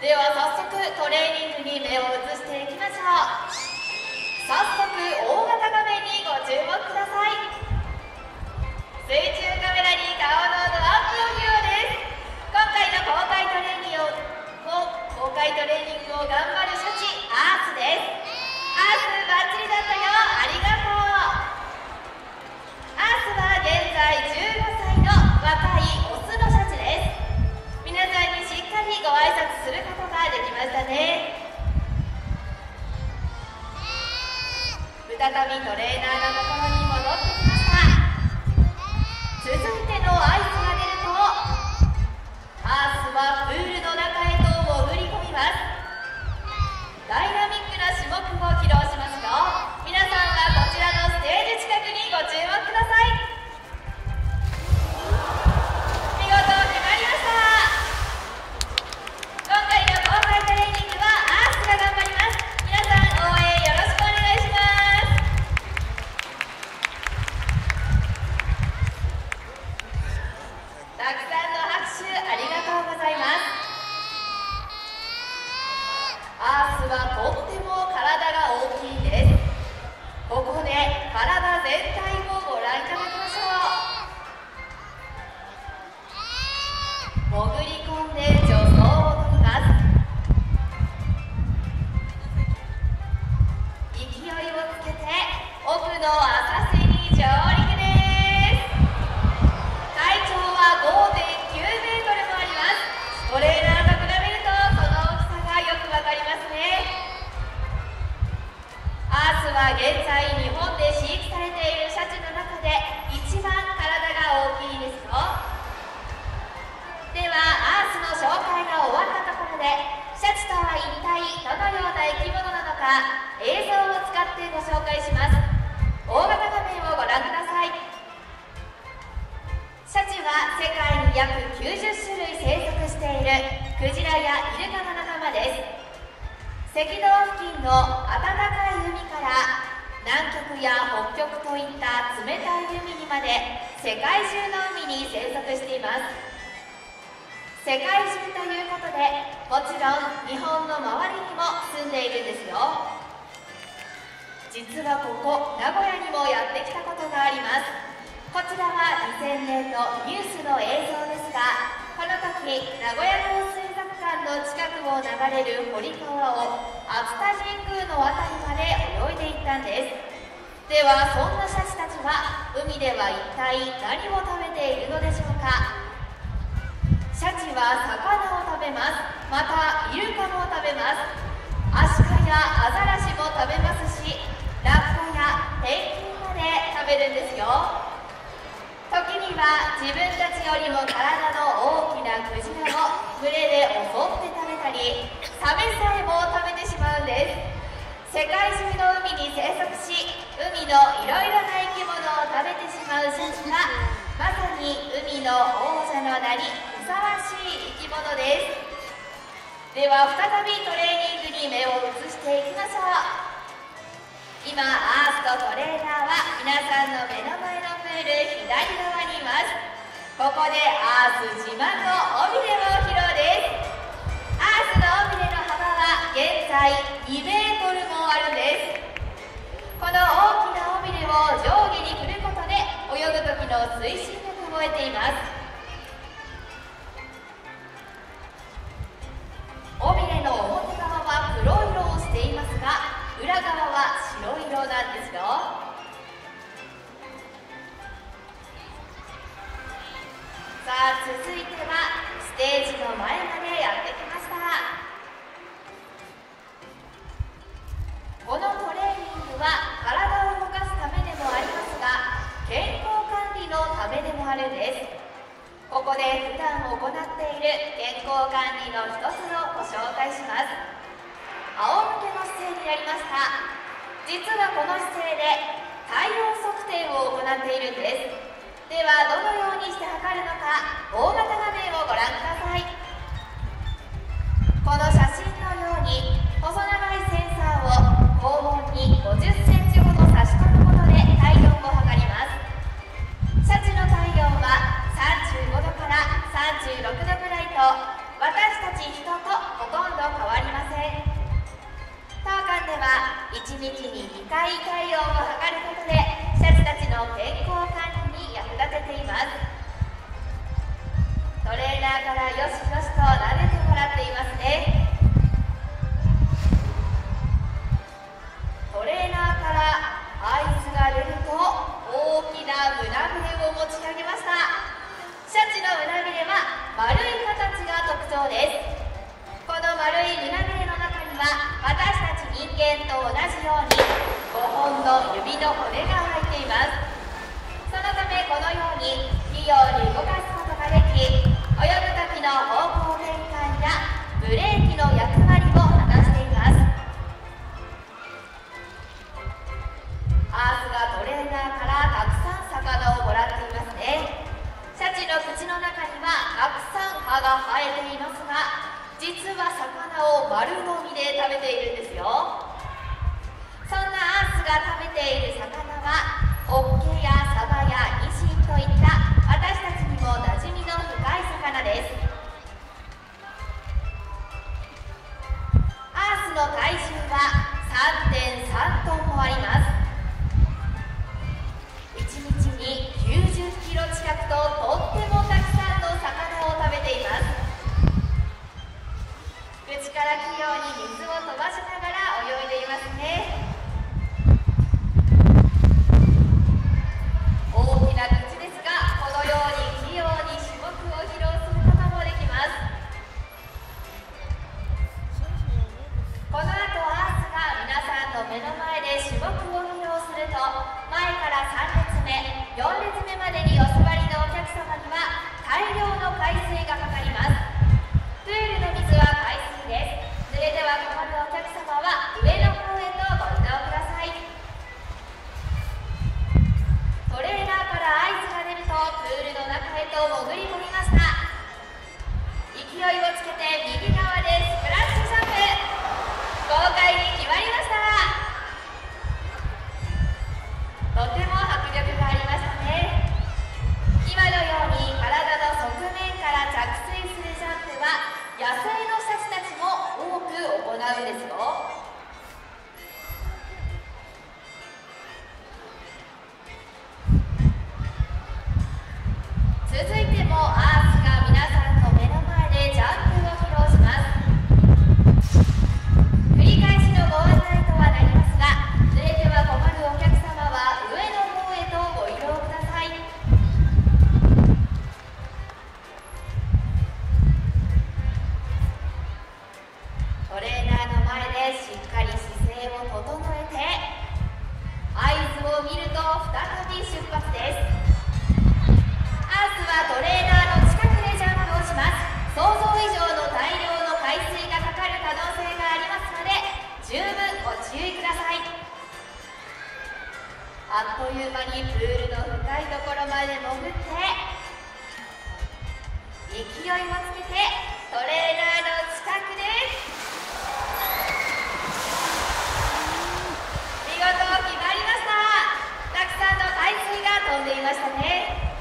では早速トレーニングに目を移していきましょう。早速大型画面にご注目ください。水中カメラに顔のドアップを利用です。今回の公開トレーニングを公開トレーニングを頑張る処置アースです。アースバッチリだったよ。ありがとう。ご挨拶することができましたね。再びトレーナーのところに戻ってきました。続いての合図が出るとパースはプールの中へ約90種類生息しているクジラやイルカの仲間です。赤道付近の暖かい海から南極や北極といった冷たい海にまで世界中の海に生息しています。世界中ということでもちろん日本の周りにも住んでいるんですよ。実はここ名古屋にもやってきたことがあります。こちらは2000年のニュースの映像ですがこの時名古屋港水族館の近くを流れる堀川を熱田神宮の辺りまで泳いでいったんです。ではそんなシャチたちは海では一体何を食べているのでしょうか。シャチは魚を食べます。またイルカも食べます。アシカやアザラシも食べますしラッコやペンギンまで食べるんですよ。は自分たちよりも体の大きなクジラを群れで襲って食べたりサメさえも食べてしまうんです。世界中の海に生息し海のいろいろな生き物を食べてしまうシャチはまさに海の王者の名にふさわしい生き物です。では再びトレーニングに目を移していきましょう。今アースとトレーナーは皆さんの目の前のプール左側にいます。ここでアース自慢の尾びれを披露です。アースの尾びれの幅は現在2メートルもあるんです。この大きな尾びれを上下に振ることで泳ぐ時の推進力を得ています。実はこの姿勢で体温測定を行っているんです。ではどのようにして測るのか大型画面をご覧ください。この写真のように細長いセンサーを高温に50センチほど差し込むことで体温を測ります。シャチの体温は35度から36度ぐらいと私たち人とほとんど変わりません。では1日に2回体温を測ることでシャチたちの健康管理に役立てています。トレーナーからよしよしと撫でてもらっていますね。トレーナーから合図が出ると大きな胸びれを持ち上げました。シャチの胸びれは丸い形が特徴です。この丸い胸びれの中には私たち人間と同じように5本の指の骨が入っています。そのためこのように器用に動かすことができ泳ぐ時の方向転換やブレーキの役割を果たしています。アースがトレーナーからたくさん魚をもらっていますね。シャチの口の中にはたくさん歯が生えていますが実は魚を丸飲 day 4列目までにお座りのお客様には大量の海水がか勢いをつけてトレーナーの近くです。見事決まりました。たくさんの海水が飛んでいましたね。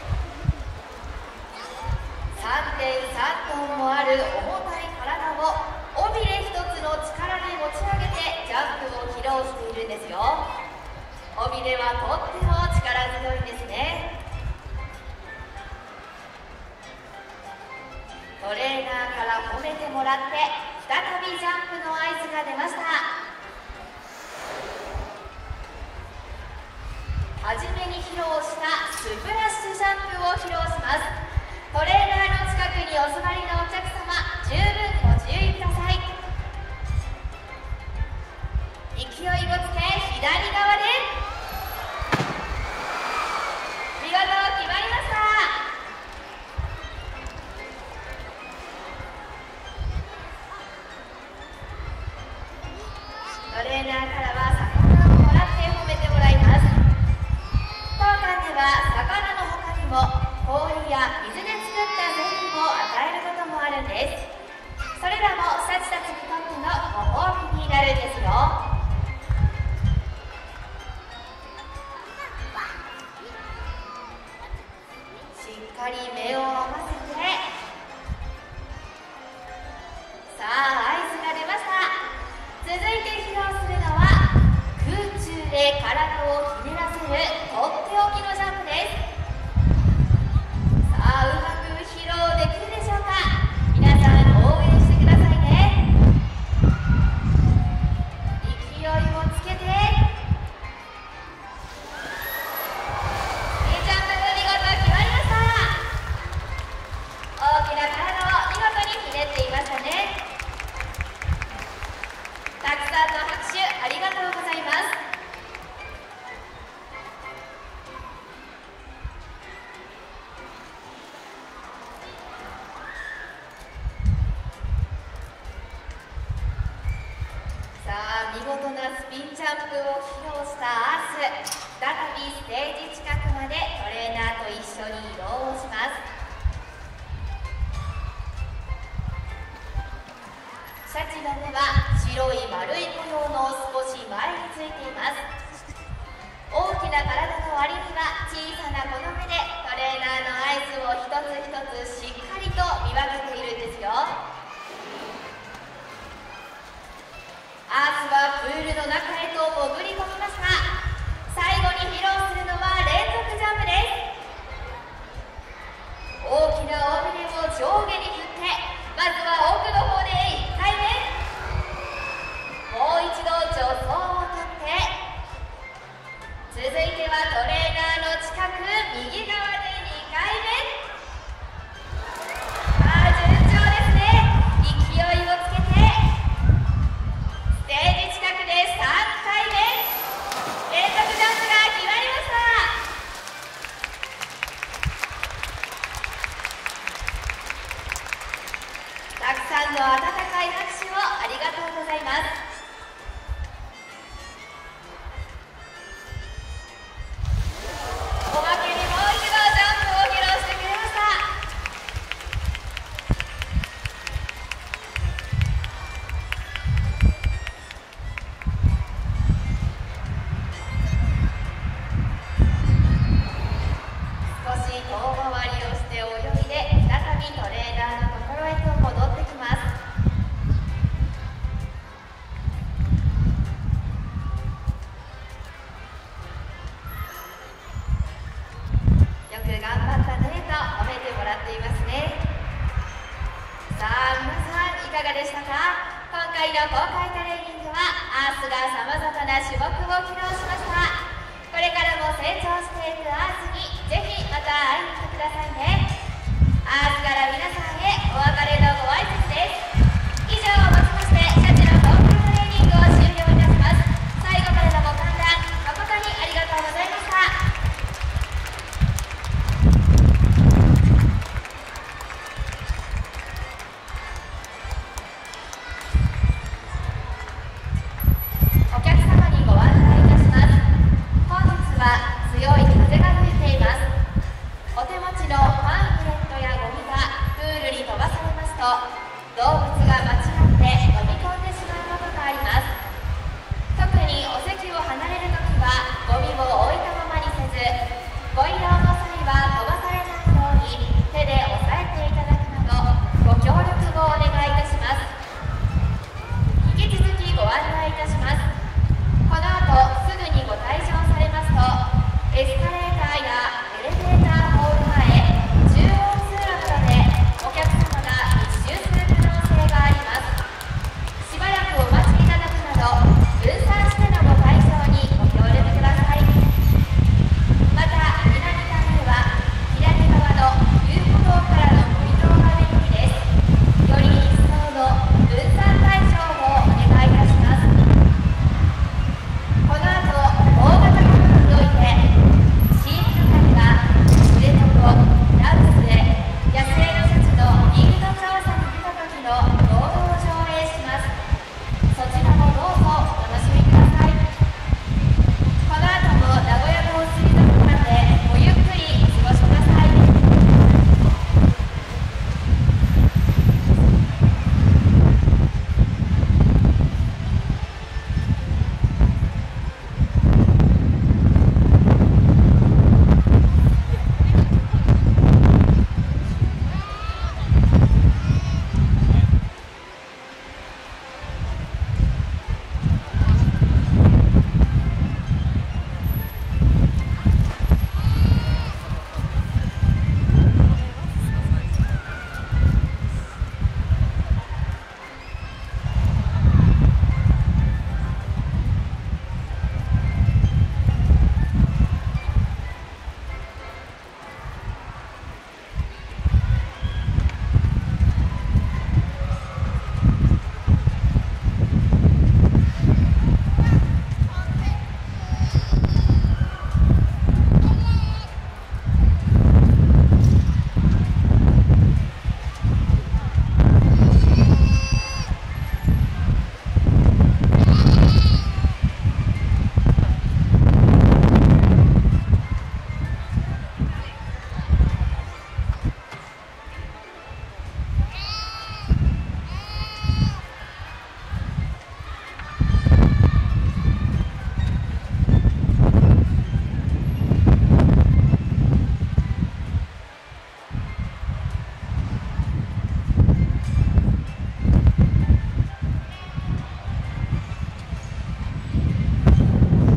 3.3トンもある重たい体を尾びれ一つの力で持ち上げてジャンプを披露しているんですよ。尾びれはとっても力強いんですね。トレーナーから褒めてもらって再びジャンプの合図が出ました。なスピンジャンプを披露したアース。再びステージ近くまでトレーナーと一緒に移動をします。シャチの目は白い丸い模様の少し前についています。大きな体の割には小さなこの目でトレーナーの合図を一つ一つしっかりと見分けているんですよ。Alfredo Daca